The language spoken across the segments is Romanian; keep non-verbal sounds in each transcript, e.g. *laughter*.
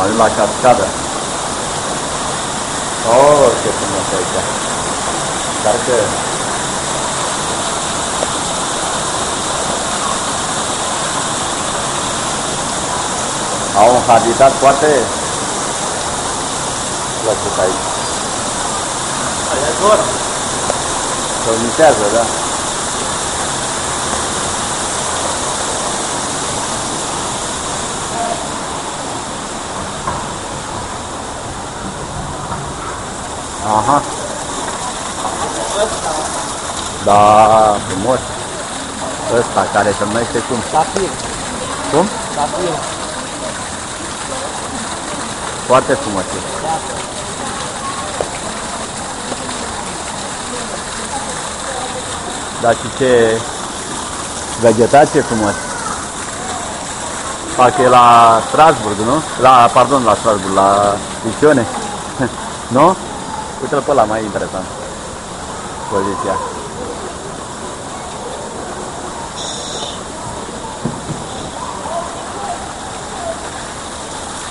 Am ajuns la cascadă. Oh, ce frumos e aici. Dar că... Au un habitat foarte plăcut aici. Alergător. Dormitează, da? Aha, Ăsta, da, frumos. Ăsta care se numește cum? safir, Cum? safir. Foarte frumos. e. Da. Dar și ce vegetație frumos. Parcă e la Strasburg, nu? La, pardon, la Strasburg, la Picione. *laughs* nu? Uite-l pe ăla mai interesant. Poziția.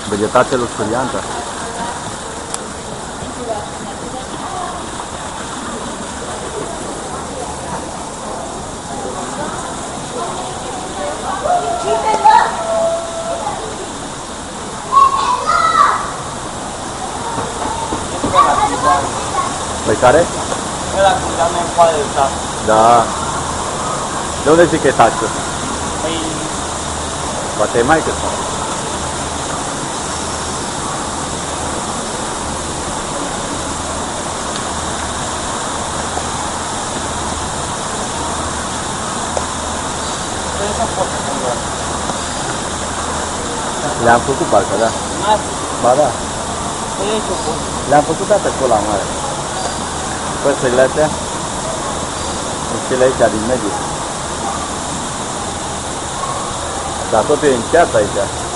Vegetație luxuriantă. Pe care? Ăla cu la mea în coadă ăsta. Da. De unde zic că e taxă? Păi, Poate e mai cât sau? trebuie să pot să cumpăr. Le-am făcut parcă, da. N-ar, Ba da. păi e ce pot. Le-am făcut dată cu la mare. Păsările astea. Sunt cele aici din mediu. Dar totul e în ceață aici.